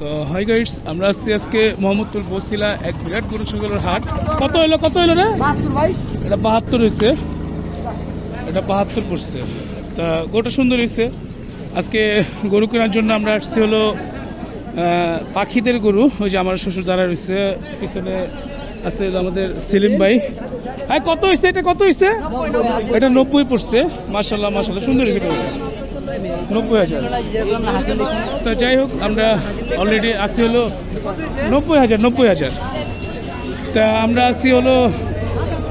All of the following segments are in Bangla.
তো হাই গাইডস আমরা আসছি আজকে মোহাম্মদপুর বসিলা এক বিরাট গরু ছাগলের হাট। কত হইল কত হইল রে? এটা বাহাত্তর হয়েছে এটা বাহাত্তর পড়ছে। তা গরুটা সুন্দর হয়েছে আজকে গরু কেনার জন্য আমরা আসছি হলো পাখিদের গরু। ওই যে আমার শ্বশুর দ্বারা রয়েছে পিছনে আছে আমাদের সেলিম ভাই। হ্যাঁ কত হয়েছে এটা কত হয়েছে এটা নব্বই পড়ছে। মাসাল্লাহ মাসাল্লাহ সুন্দর হয়েছে গরুটা। নব্বই হাজার। তো যাই হোক, আমরা অলরেডি আসি হলো নব্বই হাজার নব্বই হাজার। তা আমরা আসি হলো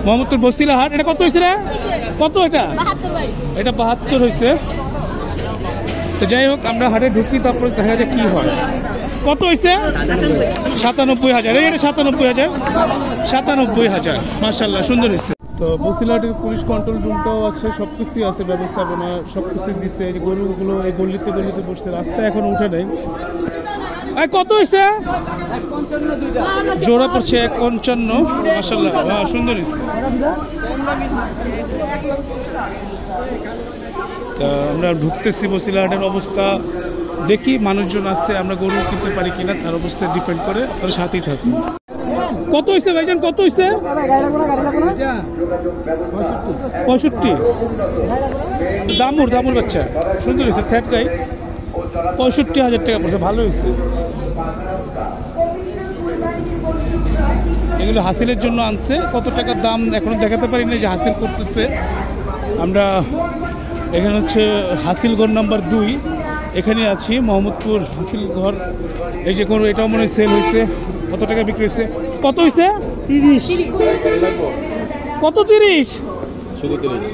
মোহাম্মদপুর বস্তিলা হাট। এটা কত হয়েছে রে? কত এটা? এটা বাহাত্তর হয়েছে। তো যাই হোক, আমরা হাটে ঢুকি, তারপরে দেখা যায় কি হয়। কত হয়েছে? সাতানব্বই। হাজার। এই এটা সাতানব্বই হাজার। সাতানব্বই হাজার। মার্শাল্লাহ সুন্দর হয়েছে। তো বসিলাটের পুলিশ কন্ট্রোল রুমটাও আছে সব কিছুই আছে, ব্যবস্থাপনা সব কিছুই দিচ্ছে এই গরুগুলো এই গল্লিতে গল্লিতে পড়ছে, রাস্তা এখন উঠে নেই। কত হয়েছে? জোড়া পড়ছে এক পঞ্চান্ন মার্শাল্লাহ হ্যাঁ সুন্দর তা আমরা ঢুকতেছি বসিলাহাটের অবস্থা, দেখি মানুষজন আসছে আমরা গরু কিনতে পারি কিনা, তার অবস্থা ডিপেন্ড করে আপনার সাথেই থাকুন। কত হয়েছে ভাইজান? কত হয়েছে পঁয়ষট্টি। দামুর দামুর বাচ্চা। সুন্দর হয়েছে থ্যাট গাই। পঁয়ষট্টি হাজার টাকা পড়ছে, ভালো হয়েছে এগুলো হাসিলের জন্য আনছে। কত টাকার দাম এখনও দেখাতে পারি না যে হাসিল করতেছে। আমরা এখানে হচ্ছে হাসিল ঘর নাম্বার দুই। এখানে আছি, মোহাম্মদপুর হাসিল ঘর এই যে কোনো এটাও মনে হয় সেল হয়েছে কত টাকা বিক্রি হয়েছে? কত হয়েছে? তিরিশ। কত তিরিশ?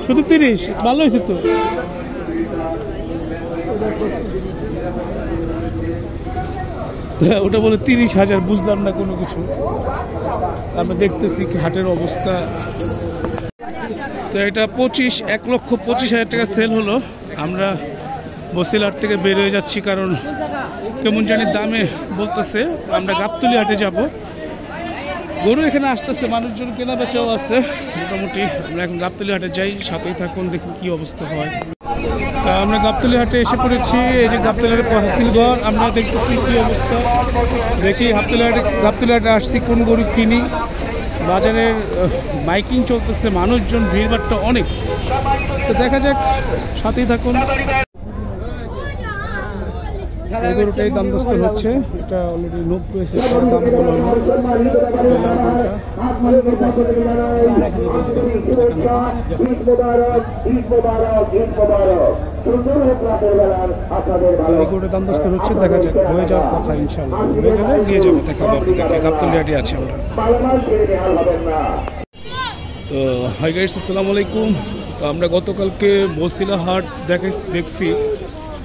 শুধু তিরিশ। ভালো হয়েছে তো। ওটা বলে তিরিশ হাজার বুঝলাম না কোনো কিছু। আমরা দেখতেছি কি হাটের অবস্থা। তো এটা পঁচিশ এক লক্ষ পঁচিশ হাজার টাকা সেল হলো। আমরা বসিরহাট থেকে বের হয়ে যাচ্ছি কারণ কেমন জানি দামে বলতেছে আমরা গাবতলি হাটে যাব। গরু এখানে আসতেছে, মানুষজন কেনা বেচাও আছে। মোটামুটি আমরা এখন গাবতলি হাটে যাই, সাথেই থাকুন দেখুন কি অবস্থা হয়। তা আমরা গাবতলি হাটে এসে পড়েছি, এই যে গাবতলি হাটে হাসিল ঘর, আমরা দেখতেছি কি অবস্থা। দেখি গাবতলি হাটে গাবতলি হাটে আসছি, কোন গরু কিনি। বাজারের বাইকিং চলতেছে, মানুষজন ভিড়ভাড়টা অনেক। তো দেখা যাক, সাথেই থাকুন। এই দাম হচ্ছে। এটা অলরেডি দাম দস্ত হচ্ছে, দেখা যাক, হয়ে যাওয়ার কথা ইনশাল্লাহ হয়ে নিয়ে আছি আমরা। তো হাই গাইস আসসালামু আলাইকুম। আমরা গতকালকে বসিলা হাট দেখে দেখছি।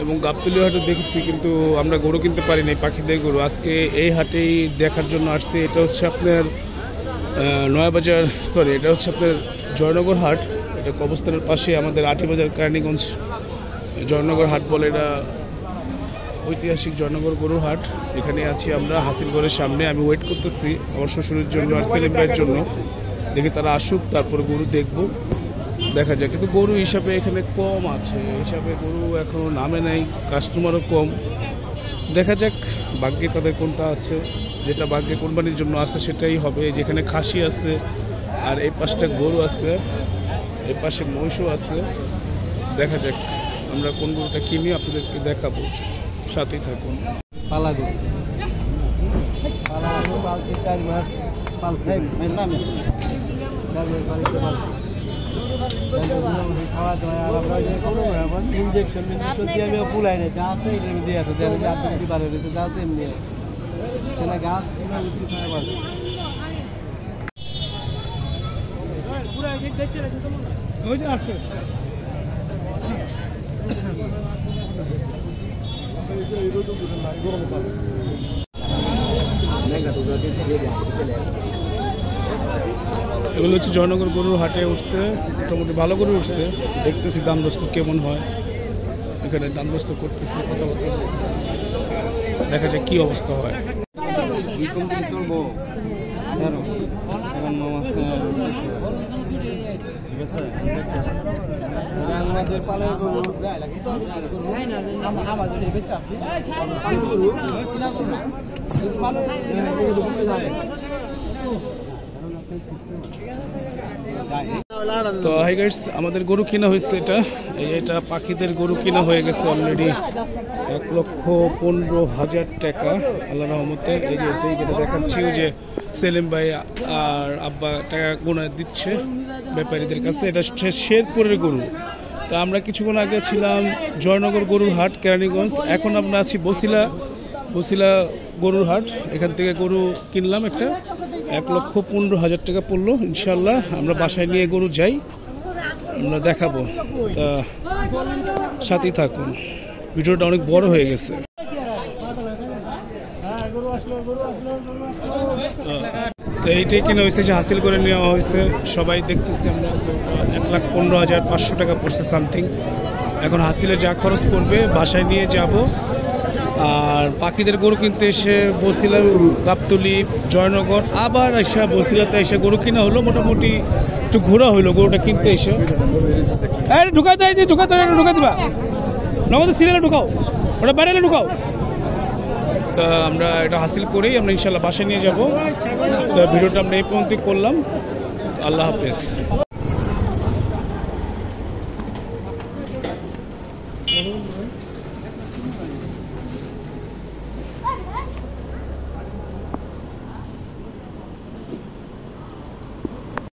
এবং গাবতলি হাটও দেখেছি, কিন্তু আমরা গরু কিনতে পারিনি পাখিদের গরু। আজকে এই হাটেই দেখার জন্য আসছে, এটা হচ্ছে আপনার নয়াবাজার সরি এটা হচ্ছে আপনার জয়নগর হাট। এটা কবস্থানের পাশে আমাদের আটিবাজার কারণীগঞ্জ জয়নগর হাট বলে এটা ঐতিহাসিক জয়নগর গরুর হাট। এখানে আছি আমরা হাসিলগড়ের সামনে। আমি ওয়েট করতেছি, আমার শ্বশুরের জন্য আর সেলিম জন্য। দেখি তারা আসুক, তারপরে গরু দেখব। দেখা যায় কিন্তু গরু হিসাবে এখানে কম আছে। হিসাবে গরু এখনও নামে নাই কাস্টমারও কম। দেখা যাক ভাগ্যে তাদের কোনটা আছে যেটা ভাগ্যে কোরবানির জন্য আছে সেটাই হবে। যেখানে খাসি আছে আর এই পাশটা গরু আছে এই পাশে মহিষও আছে। দেখা যাক আমরা কোন গরুটা কিনি আপনাদেরকে দেখাবো। সাথেই থাকুন। পালতে চার মাস পালতে চার মাস বাড়িতে পালতে খাওয়া দাওয়া আমরা যে কোনো এখন ইঞ্জেকশন যদি আমি পুলাই নেই যা আছে এগুলো দিয়ে আছে যায় আধা কেজি বারো দিতে যা আছে এমনি সেটা গাছ বিক্রি করা পারবে ওই যে আছে এগুলো হচ্ছে জয়নগর গরুর হাটে উঠছে, মোটামুটি ভালো গরু উঠছে। দেখতেছি দাম দস্ত কেমন হয়। এখানে দাম দস্ত করতেছি কথাবার্তা বলতেছি। দেখা যাক কি অবস্থা হয়। আমাদের গরু আমাদের বেচা আছে তো হাই গাইস আমাদের গরু কিনা হয়েছে এটা। এটা পাখিদের গরু কিনা হয়ে গেছে অলরেডি এক লক্ষ পনেরো হাজার টাকা আল্লাহ রহমতে। এই যে যেটা দেখাচ্ছি যে সেলিম ভাই আর আব্বা টাকা গোনা দিচ্ছে ব্যাপারীদের কাছে। এটা শেরপুরের গরু। তা আমরা কিছুক্ষণ আগে ছিলাম জয়নগর গরুর হাট, কেরানীগঞ্জ। এখন আমরা আছি বসিলা বসিলা গরুর হাট। এখান থেকে গরু কিনলাম একটা। এক লক্ষ পনেরো হাজার টাকা পড়ল ইনশাল্লাহ আমরা বাসায় নিয়ে গরু যাই, আমরা দেখাবো। তা সাথেই থাকুন। ভিডিওটা অনেক বড় হয়ে গেছে। তো এইটাই কিনা হয়েছে, যে হাসিল করে নেওয়া হয়েছে। সবাই দেখতেছি আমরা এক লাখ পনেরো হাজার পাঁচশো টাকা পড়ছে, সামথিং। এখন হাসিলে যা খরচ পড়বে, বাসায় নিয়ে যাব। আর পাখিদের গরু কিনতে এসে বসিলা গাবতলি, জয়নগর, আবার এসে বসিলাতে এসে গরু কিনা হলো, মোটামুটি একটু ঘোরা হলো গরুটা কিনতে এসে। আরে ঢুকাই দেয় ঢুকাতে ঢুকাই দিবা। নগদ সিরিয়ালে ঢুকাও, ওটা বাইরে ঢুকাও। তা আমরা এটা হাসিল করেই আমরা ইনশাল্লাহ বাসায় নিয়ে যাব। তো ভিডিওটা আমরা এই পর্যন্তই করলাম। আল্লাহ হাফেজ।